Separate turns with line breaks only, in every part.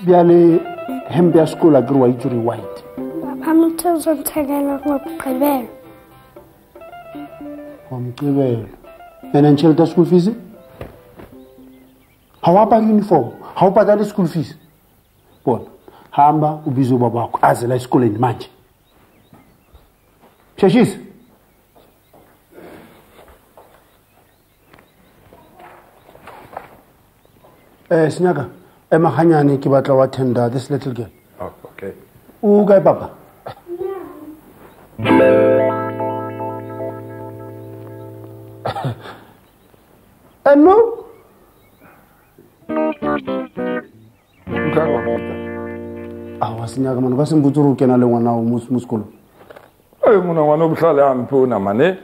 bjale hempe ya sekola kere wa itse re white a motheo tshwantshelela maqebelo wa moqebelo ene ntšhelete ya school fees ga o apare uniform ga o patale school fees bona hamba ubize ubaba wakho azela esikoleni manje sheshise Eh, Sinyaka, emakhanyani ke batla wa tender this little
girl. Oh, okay.
U kae papa? Hello? Eh, awa senyaka mane ba sembotse gore kena le ngwana o mo sekolong
ee mona ngwana o botlhale ampe o namane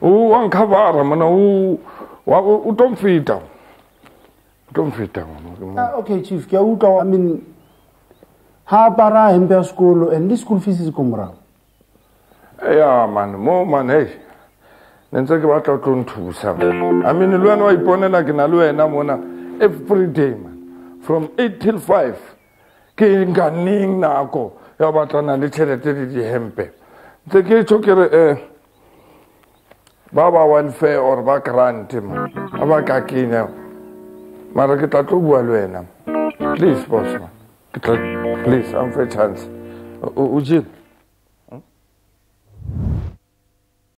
o wankgabara mona o to mfeta tlo mfeta ngoma
okay chief ke utlwa i mean ha para hempe school and this school fees is komorao
ya man mo man hey ne ntse ke batla o tlo nthusa i mean le wena wa iponela ke na le wena mona every day man from eight till five ke nkaneng nako ya batlana le tšhelete le dihempe ntse ke tsho ke re um ba ba welfare or ba grant ma a ba kakenya Mara ke bua le wena. Please boss man. Please, I'm for chance. Ujit.